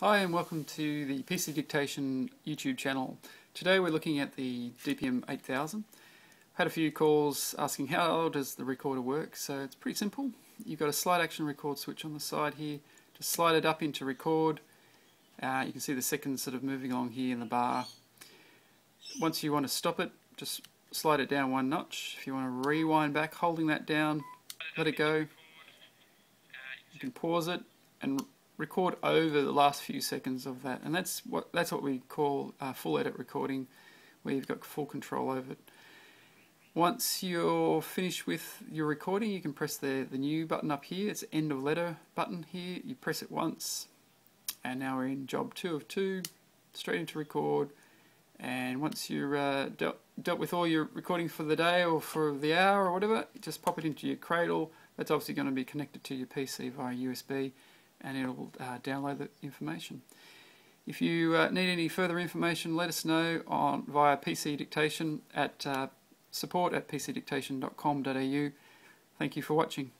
Hi and welcome to the PC Dictation YouTube channel. Today we're looking at the DPM 8000. Had a few calls asking how does the recorder work, so it's pretty simple. You've got a slide action record switch on the side here. Just slide it up into record. Uh, you can see the seconds sort of moving along here in the bar. Once you want to stop it, just slide it down one notch. If you want to rewind back, holding that down, let it go. You can pause it and record over the last few seconds of that, and that's what that's what we call uh, full edit recording, where you've got full control over it. Once you're finished with your recording, you can press the the new button up here. It's end of letter button here. You press it once, and now we're in job two of two, straight into record. And once you're uh, dealt, dealt with all your recording for the day or for the hour or whatever, just pop it into your cradle. That's obviously going to be connected to your PC via USB and it'll uh, download the information. If you uh, need any further information, let us know on via PC Dictation at uh, support at pcdictation.com.au. Thank you for watching.